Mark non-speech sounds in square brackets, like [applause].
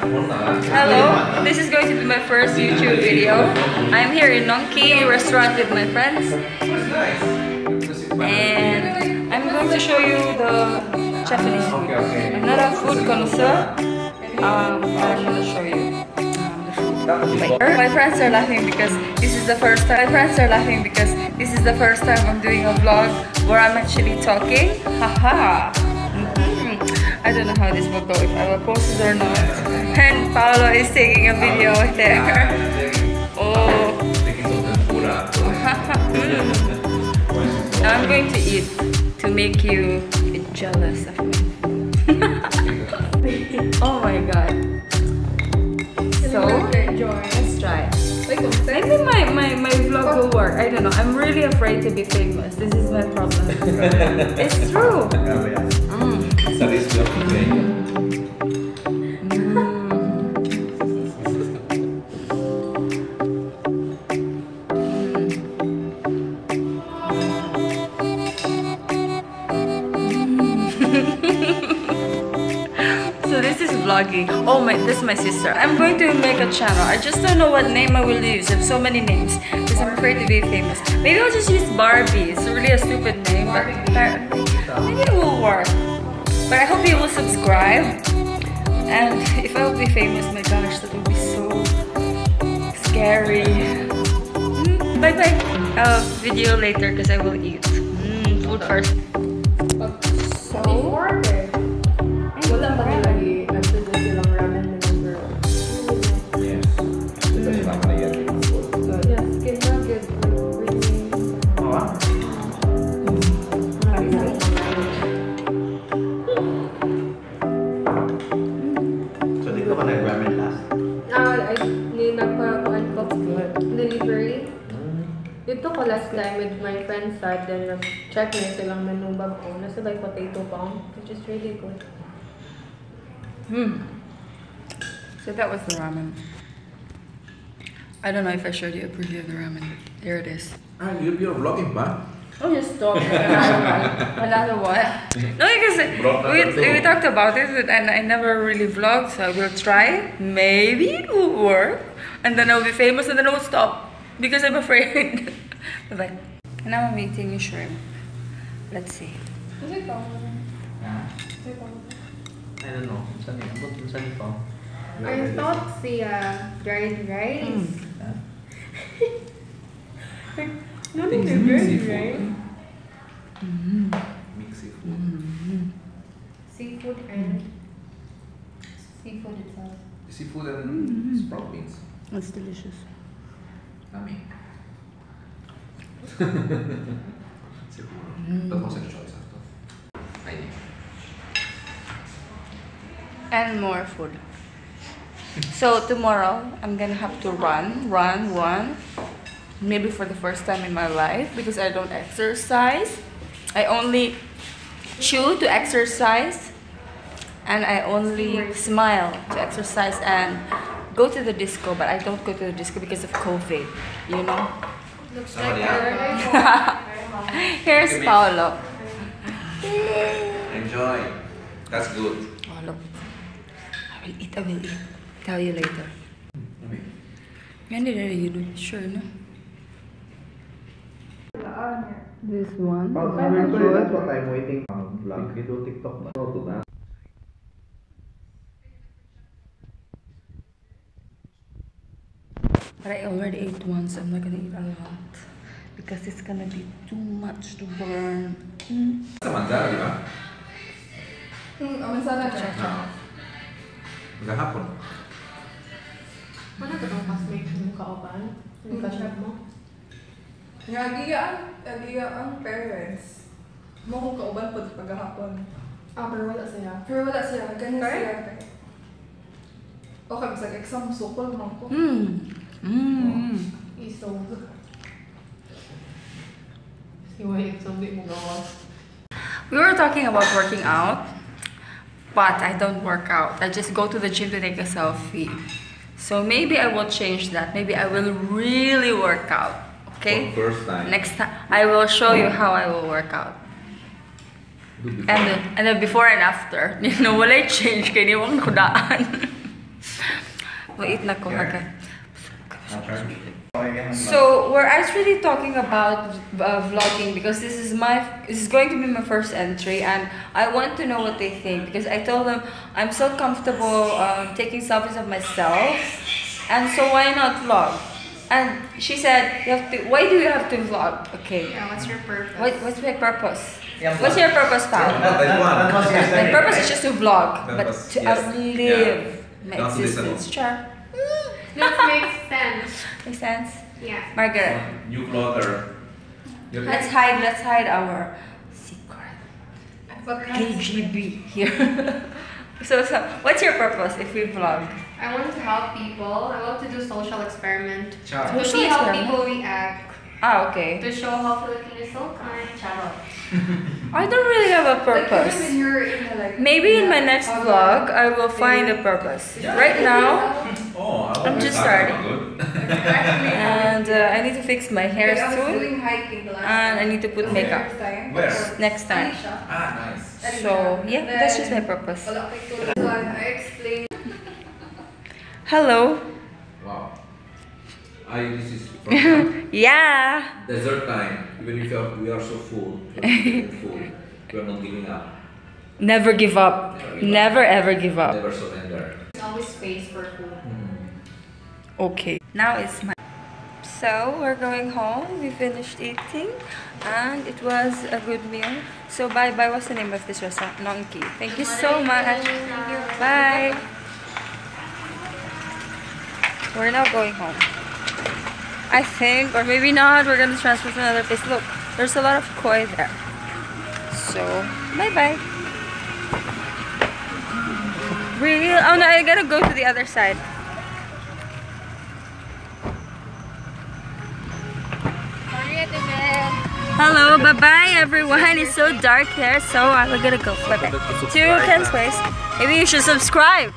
Hello, this is going to be my first YouTube video. I'm here in Nongki restaurant with my friends and I'm going to show you the Japanese food. I'm not a food connoisseur, um, I'm going to show you. My friends are laughing because this is the first time. My friends are laughing because this is the first time I'm doing a vlog where I'm actually talking. Haha. I don't know how this will go if I will post it or not. And Paolo is taking a video there. [laughs] Oh. Now [laughs] I'm going to eat to make you jealous of me. [laughs] oh my god. So, let's try. Maybe my, my, my vlog will work. I don't know. I'm really afraid to be famous. This is my problem. it's true. Oh my, this is my sister. I'm going to make a channel. I just don't know what name I will use. I have so many names because I'm afraid to be famous. Maybe I'll just use Barbie. It's really a stupid name, but maybe it will work. But I hope you will subscribe. And if I will be famous, my gosh, that would be so scary. Mm, bye bye. Uh, video later because I will eat. Mm, food first. Nagpa-kuhan ko delivery. Dito ko last time with my friends side, then nag-check na silang menu bag ko. Nasa like potato pong, which is really good. Hmm. So that was the ramen. I don't know if I showed you a preview of the ramen. but There it is. Ah, you, you're vlogging ba? Oh, just stop. [laughs] Another one. No, because we, we talked about it and I never really vlogged, so I will try. Maybe it will work. And then I'll be famous and then I will stop because I'm afraid. [laughs] Bye-bye. And now I'm eating shrimp. Let's see. Is it I don't know. Saan yun? Ba't saan ito? I thought siya uh, dried rice. Ha? Hmm. [laughs] No, think no, it's dried seafood. rice. Mixed seafood. Seafood and mm-hmm. seafood itself. Seafood and mm-hmm. sprout beans. It's delicious. Yummy. Siguro. That was a choice after. I think. and more food. So tomorrow I'm gonna have to run, run, run. Maybe for the first time in my life because I don't exercise. I only chew to exercise and I only smile to exercise and go to the disco, but I don't go to the disco because of COVID, you know? Looks Oh, like yeah. paradise. [laughs] Here's Give Paolo. Enjoy. That's good. Paolo. I will eat, I will eat. Tell you later. Yummy. Yan din eh, you do. Sure, no? This one. that's what I'm waiting for. Vlog. You do TikTok ba? No, to that. But I already ate once. I'm not gonna eat a lot. Because it's gonna be too much to burn. Mm. Sa Mandara, di ba? Hmm, aman sana na. Oo. Maghahapon. Ano ka bang classmate mo kauban? Yung ka-chef mo? Nga giyaan, giyaan parents. Mo kung kauban po paghahapon. Ah, pero wala siya. Pero wala siya, ganun Okay. siya. kay. Okay, bisag exam, sukol man ko. Mm. Mm. Isog. Iway, sabi mo gawas. We were talking about working out, but I don't work out. I just go to the gym to take a selfie. So maybe I will change that. Maybe I will really work out. Okay? First time. Next time, I will show you how I will work out. And then, and then before and after. [laughs] You know, wala change kay niwang kudaan. [laughs] Wait na ko Yeah. agad. I'll charge. So we're actually talking about uh, vlogging because this is my this is going to be my first entry and I want to know what they think because I told them I'm so comfortable um, taking selfies of myself and so why not vlog? And she said you have to. Why do you have to vlog? Okay. Yeah, what's your purpose? What, what's my purpose? Yeah, What's your purpose, pal? That one. My purpose is just to vlog, but to yes. outlive my Not existence. Sure. That makes sense. Makes sense? Yeah. Margaret. New vlogger. You're Let's hide, let's hide our secret. What KGB here. [laughs] so, so, what's your purpose if we vlog? I want to help people. I want to do social experiment. Char. To Social see how people react. Ah, okay. To show how Philippines is so kind. Charot. [laughs] I don't really have a Like, even when purpose. in the, like, Maybe in my next vlog, I will find a purpose. Right now, [laughs] Oh, I I'm just starting. about Good. Actually, and uh, I need to fix my hair like, I soon. doing hiking the last And I need to put Kasi makeup. Where? Next time. Ah, nice. So, yeah, that's just my purpose. Wala kay tulad. So, I explained Hello. Wow. I this is [laughs] from Yeah. desert time. Even if you are, we are so full, [laughs] full, we are not giving up. Never give up. Never ever give up. Never surrender. There's always space for food. Okay. Now it's my. So we're going home. We finished eating, and it was a good meal. So bye bye. What's the name of this restaurant? Nongki. Thank you so much. Bye. We're now going home. I think, or maybe not. We're gonna transfer to another place. Look, there's a lot of koi there. So bye bye. Real? Oh no, I gotta go to the other side. Hello, bye bye everyone. It's so dark here, so I'm gonna go. Bye bye. To Ken's place. Maybe you should subscribe.